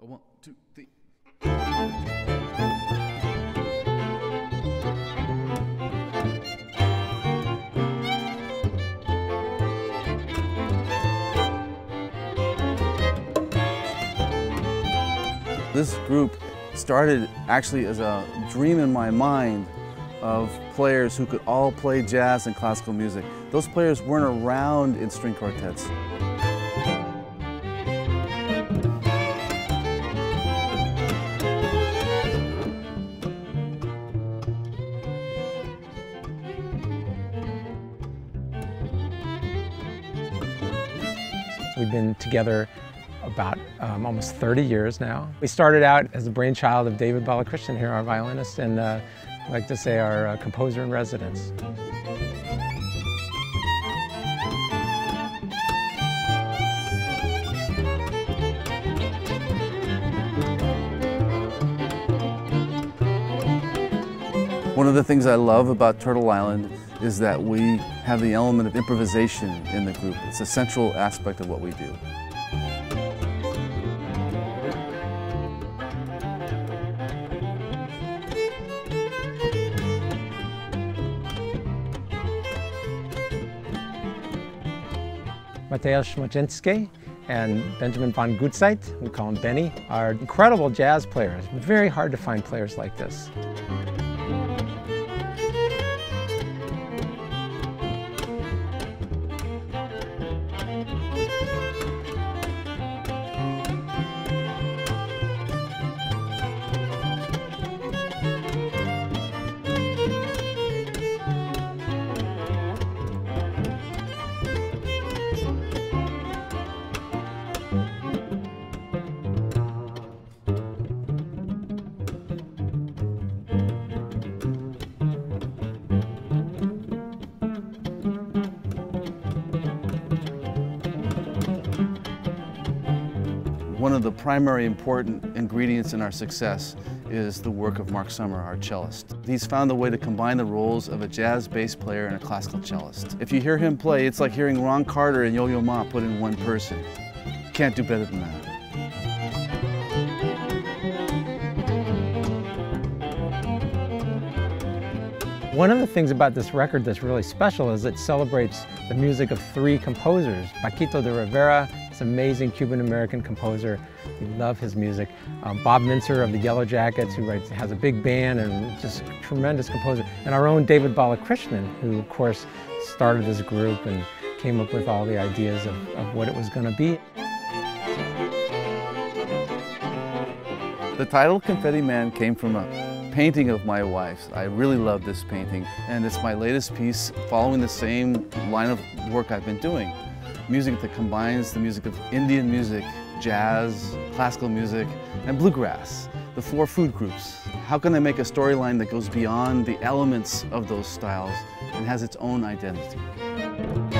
A one, two, three. This group started actually as a dream in my mind of players who could all play jazz and classical music. Those players weren't around in string quartets. We've been together about um, almost 30 years now. We started out as the brainchild of David Balakrishnan here, our violinist, and uh, I like to say our uh, composer in residence. One of the things I love about Turtle Island is that we have the element of improvisation in the group. It's a central aspect of what we do. Mateusz Smoczyński and Benjamin von Gutzeit, we call him Benny, are incredible jazz players. Very hard to find players like this. One of the primary important ingredients in our success is the work of Mark Summer, our cellist. He's found a way to combine the roles of a jazz bass player and a classical cellist. If you hear him play, it's like hearing Ron Carter and Yo-Yo Ma put in one person. Can't do better than that. One of the things about this record that's really special is it celebrates the music of three composers. Paquito D'Rivera, amazing Cuban-American composer. We love his music. Um, Bob Mintzer of the Yellowjackets, who writes, has a big band and just tremendous composer. And our own David Balakrishnan, who of course started this group and came up with all the ideas of, of what it was going to be. The title Confetti Man came from a painting of my wife's. I really love this painting and it's my latest piece following the same line of work I've been doing. Music that combines the music of Indian music, jazz, classical music, and bluegrass, the four food groups. How can I make a storyline that goes beyond the elements of those styles and has its own identity?